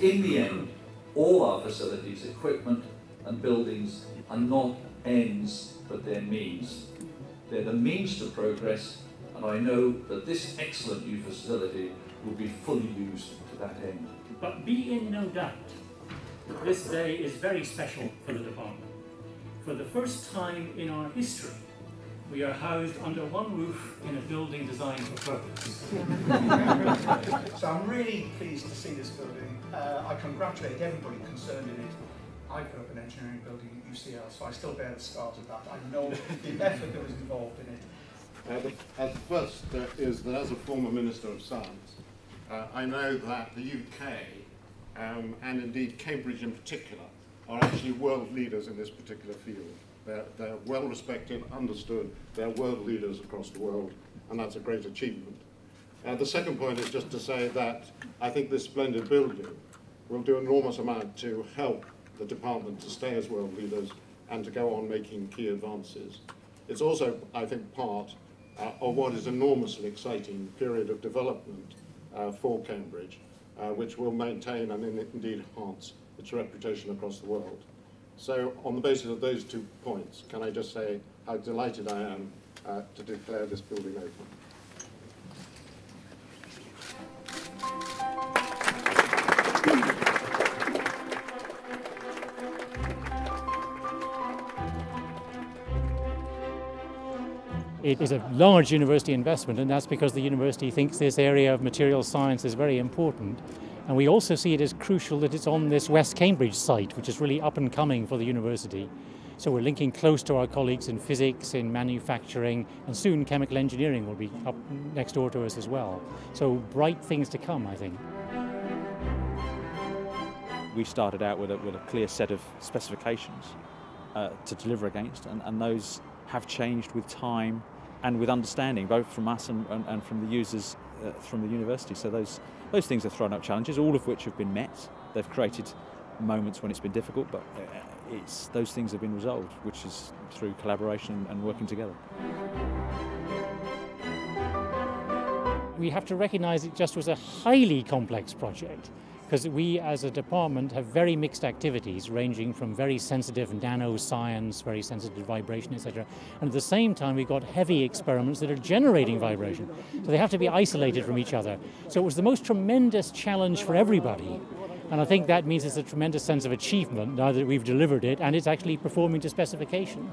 in the end, all our facilities, equipment and buildings are not ends, but they're means. They're the means to progress, and I know that this excellent new facility will be fully used to that end. But be in no doubt, this day is very special for the department. For the first time in our history, we are housed under one roof in a building designed for purpose. so I'm really pleased to see this building. Uh, I congratulate everybody concerned in it. I put up an engineering building at UCL, so I still bear the scars of that. I know the effort that was involved in it. Uh, the, uh, first uh, is that as a former Minister of Science, uh, I know that the UK, um, and indeed Cambridge in particular, are actually world leaders in this particular field. They're, they're well respected, understood, they're world leaders across the world, and that's a great achievement. Uh, the second point is just to say that I think this splendid building will do an enormous amount to help the department to stay as world leaders and to go on making key advances. It's also, I think, part uh, of what is enormously exciting period of development uh, for Cambridge, uh, which will maintain and indeed enhance its reputation across the world. So on the basis of those two points, can I just say how delighted I am uh, to declare this building open. It is a large university investment, and that's because the university thinks this area of material science is very important. And we also see it as crucial that it's on this West Cambridge site, which is really up and coming for the university. So we're linking close to our colleagues in physics, in manufacturing, and soon chemical engineering will be up next door to us as well. So bright things to come, I think. We started out with a, with a clear set of specifications uh, to deliver against, and, and those have changed with time and with understanding, both from us and, and, and from the users uh, from the university. So those, those things have thrown up challenges, all of which have been met. They've created moments when it's been difficult, but uh, it's, those things have been resolved, which is through collaboration and working together. We have to recognise it just was a highly complex project because we as a department have very mixed activities ranging from very sensitive nano science, very sensitive vibration, etc. And at the same time, we've got heavy experiments that are generating vibration. So they have to be isolated from each other. So it was the most tremendous challenge for everybody. And I think that means it's a tremendous sense of achievement now that we've delivered it and it's actually performing to specification.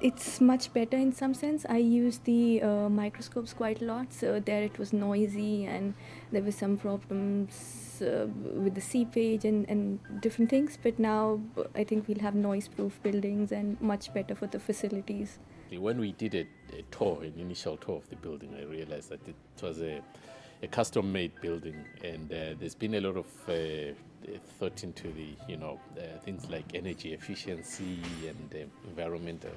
It's much better in some sense. I use the uh, microscopes quite a lot. So there it was noisy and there were some problems uh, with the seepage and, and different things. But now I think we'll have noise-proof buildings and much better for the facilities. When we did a, a tour, an initial tour of the building, I realized that it was a, a custom-made building, and uh, there's been a lot of uh, thought into the you know uh, things like energy efficiency and environmental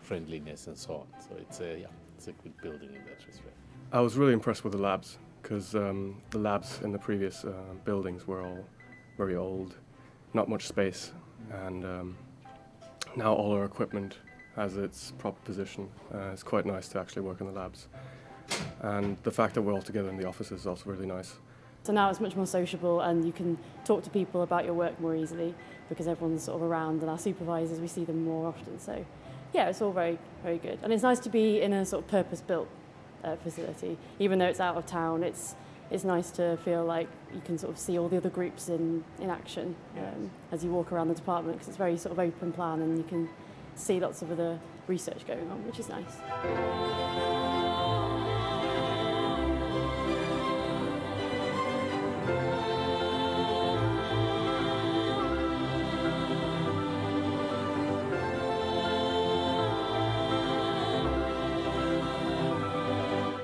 friendliness and so on. So it's a yeah, it's a good building in that respect. I was really impressed with the labs because um, the labs in the previous uh, buildings were all very old, not much space, and um, now all our equipment has its proper position. Uh, it's quite nice to actually work in the labs. And the fact that we're all together in the office is also really nice. So now it's much more sociable and you can talk to people about your work more easily because everyone's sort of around and our supervisors, we see them more often. So yeah, it's all very, very good. And it's nice to be in a sort of purpose-built uh, facility. Even though it's out of town, it's, it's nice to feel like you can sort of see all the other groups in, in action um, as you walk around the department because it's very sort of open plan and you can see lots of other research going on, which is nice.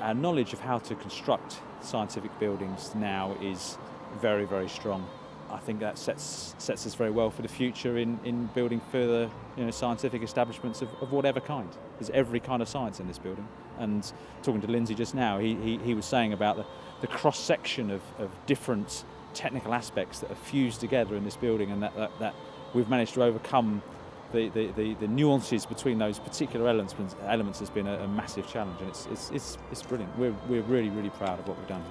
Our knowledge of how to construct scientific buildings now is very, very strong. I think that sets, sets us very well for the future in, in building further you know, scientific establishments of, of whatever kind. There's every kind of science in this building. And talking to Lindsay just now, he, he, he was saying about the, the cross section of, of different technical aspects that are fused together in this building and that, that, that we've managed to overcome the, the, the, the, nuances between those particular elements, elements has been a, a massive challenge and it's, it's, it's, it's brilliant. We're, we're really, really proud of what we've done.